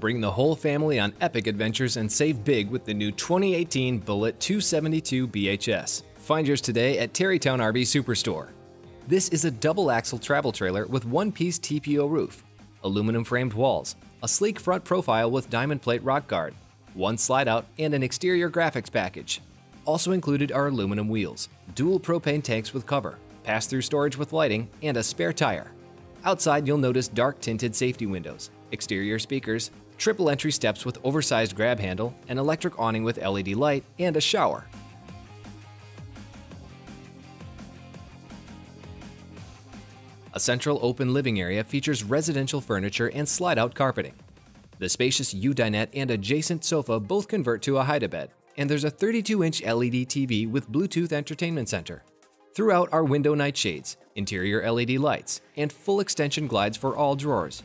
Bring the whole family on epic adventures and save big with the new 2018 Bullet 272 BHS. Find yours today at Terrytown RV Superstore. This is a double axle travel trailer with one piece TPO roof, aluminum framed walls, a sleek front profile with diamond plate rock guard, one slide out, and an exterior graphics package. Also included are aluminum wheels, dual propane tanks with cover, pass through storage with lighting, and a spare tire. Outside, you'll notice dark tinted safety windows, exterior speakers, triple entry steps with oversized grab handle, an electric awning with LED light, and a shower. A central open living area features residential furniture and slide-out carpeting. The spacious U-dinette and adjacent sofa both convert to a hide-a-bed, and there's a 32-inch LED TV with Bluetooth entertainment center. Throughout are window night shades, interior LED lights, and full extension glides for all drawers.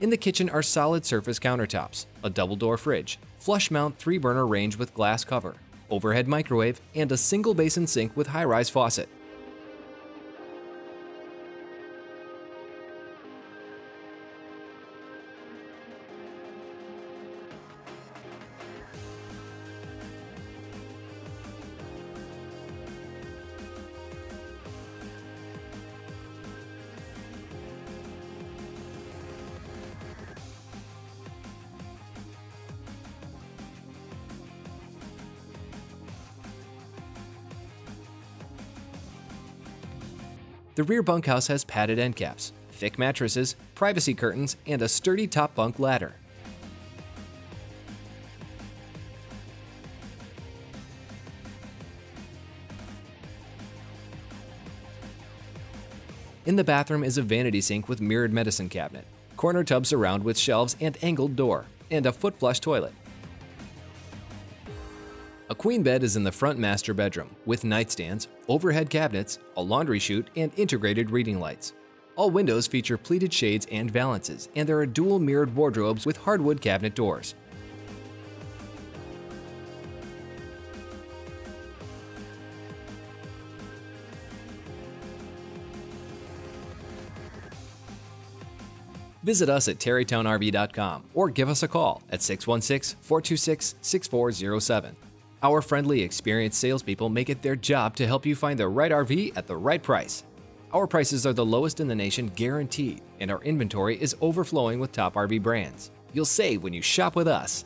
In the kitchen are solid surface countertops, a double door fridge, flush mount 3 burner range with glass cover, overhead microwave, and a single basin sink with high rise faucet. The rear bunkhouse has padded end caps, thick mattresses, privacy curtains, and a sturdy top bunk ladder. In the bathroom is a vanity sink with mirrored medicine cabinet, corner tub surround with shelves and angled door, and a foot flush toilet. A queen bed is in the front master bedroom with nightstands, overhead cabinets, a laundry chute, and integrated reading lights. All windows feature pleated shades and valances, and there are dual mirrored wardrobes with hardwood cabinet doors. Visit us at terrytownrv.com or give us a call at 616 426 6407. Our friendly, experienced salespeople make it their job to help you find the right RV at the right price. Our prices are the lowest in the nation guaranteed, and our inventory is overflowing with top RV brands. You'll save when you shop with us.